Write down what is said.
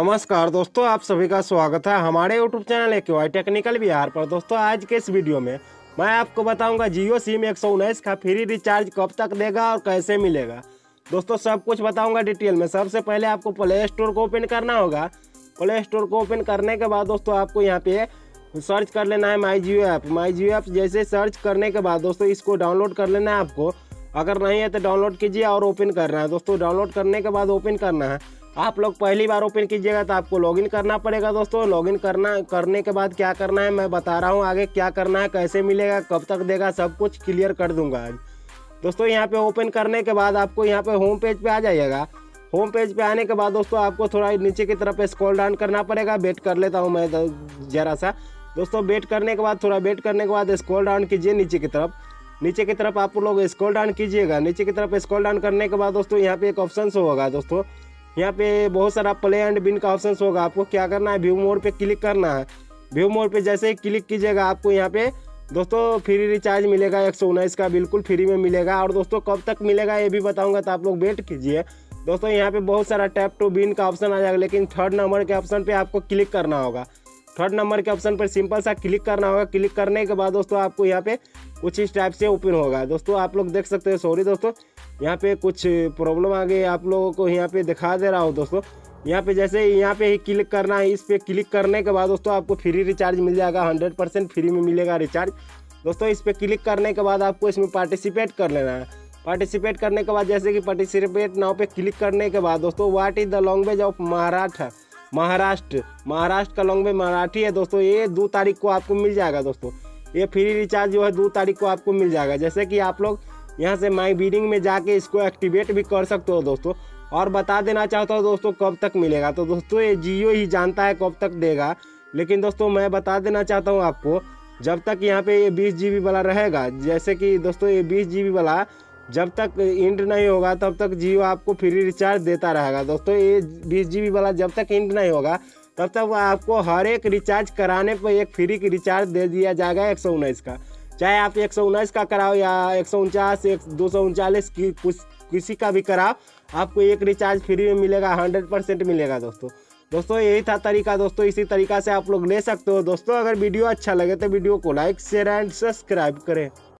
नमस्कार दोस्तों, आप सभी का स्वागत है हमारे यूट्यूब चैनल एक वाई टेक्निकल बिहार पर। दोस्तों, आज के इस वीडियो में मैं आपको बताऊँगा जियो सिम एक सौ उन्नीस का फ्री रिचार्ज कब तक देगा और कैसे मिलेगा। दोस्तों, सब कुछ बताऊँगा डिटेल में। सबसे पहले आपको प्ले स्टोर को ओपन करना होगा। प्ले स्टोर को ओपन करने के बाद दोस्तों, आपको यहाँ पे सर्च कर लेना है my Jio app my Jio app जैसे सर्च करने के बाद दोस्तों, इसको डाउनलोड कर लेना है आपको। अगर नहीं है तो डाउनलोड कीजिए और ओपन करना है। दोस्तों डाउनलोड करने के बाद ओपन करना है। आप लोग पहली बार ओपन कीजिएगा तो आपको लॉगिन करना पड़ेगा दोस्तों। लॉगिन करना, करने के बाद क्या करना है, मैं बता रहा हूँ आगे क्या करना है, कैसे मिलेगा, कब तक देगा, सब कुछ क्लियर कर दूँगा आज। दोस्तों, यहाँ पे ओपन करने के बाद आपको यहाँ पे होम पेज पे आ जाइएगा। होम पेज पे आने के बाद दोस्तों, आपको थोड़ा नीचे की तरफ़ स्क्रॉल डाउन करना पड़ेगा। वेट कर लेता हूँ मैं ज़रा सा। दोस्तों वेट करने के बाद, थोड़ा वेट करने के बाद स्क्रॉल डाउन कीजिए नीचे की तरफ़। नीचे की तरफ़ आप लोग स्क्रॉल डाउन कीजिएगा। नीचे की तरफ़ स्क्रॉल डाउन करने के बाद दोस्तों, यहाँ पे एक ऑप्शन होगा दोस्तों। यहाँ पे बहुत सारा प्ले एंड बिन का ऑप्शन होगा। आपको क्या करना है? व्यू मोड पे क्लिक करना है। व्यू मोड पे जैसे ही क्लिक कीजिएगा, आपको यहाँ पे दोस्तों फ्री रिचार्ज मिलेगा एक सौ उन्नीस का, बिल्कुल फ्री में मिलेगा। और दोस्तों कब तक मिलेगा ये भी बताऊँगा तो आप लोग वेट कीजिए। दोस्तों यहाँ पे बहुत सारा टैप टू बिन का ऑप्शन आ जाएगा, लेकिन थर्ड नंबर के ऑप्शन पे आपको क्लिक करना होगा। थर्ड नंबर के ऑप्शन पर सिंपल सा क्लिक करना होगा। क्लिक करने के बाद दोस्तों आपको यहाँ पे कुछ इस टाइप से ओपन होगा। दोस्तों आप लोग देख सकते हैं सॉरी दोस्तों, यहाँ पे कुछ प्रॉब्लम आ गई आप लोगों को यहाँ पे दिखा दे रहा हूँ दोस्तों। यहाँ पे जैसे यहाँ पे ही क्लिक करना है, इस पर क्लिक करने के बाद दोस्तों आपको फ्री रिचार्ज मिल जाएगा। हंड्रेड परसेंट फ्री में मिलेगा रिचार्ज दोस्तों इस पर क्लिक करने के बाद आपको इसमें पार्टिसिपेट कर लेना है। पार्टिसिपेट करने के बाद जैसे कि पार्टिसिपेट नाव पे क्लिक करने के बाद दोस्तों what is the language of Maharashtra Maharashtra. Maharashtra का लॉन्ग में मराठी है दोस्तों। ये दो तारीख को आपको मिल जाएगा दोस्तों। ये फ्री रिचार्ज जो है, दो तारीख को आपको मिल जाएगा। जैसे कि आप लोग यहाँ से माई बीडिंग में जाके इसको एक्टिवेट भी कर सकते हो दोस्तों। और बता देना चाहता हूँ दोस्तों, कब तक मिलेगा? तो दोस्तों, ये जियो ही जानता है कब तक देगा। लेकिन दोस्तों, मैं बता देना चाहता हूँ आपको, जब तक यहाँ पे ये बीस जी वाला रहेगा, जैसे कि दोस्तों, ये बीस जी वाला जब तक इंड नहीं होगा, तब तक जियो आपको फ्री रिचार्ज देता रहेगा। दोस्तों, ये बीस जी वाला जब तक इंड नहीं होगा, तब तक आपको हर एक रिचार्ज कराने पर एक फ्री की रिचार्ज दे दिया जाएगा एक सौ उन्नीस का। चाहे आप एक सौ उन्नीस का कराओ या एक सौ उनचास, एक दो सौ उनचालीस की कुछ, किसी का भी कराओ, आपको एक रिचार्ज फ्री में मिलेगा, हंड्रेड परसेंट मिलेगा दोस्तों। दोस्तों, यही था तरीका दोस्तों, इसी तरीका से आप लोग ले सकते हो। दोस्तों, अगर वीडियो अच्छा लगे तो वीडियो को लाइक शेयर एंड सब्सक्राइब करें।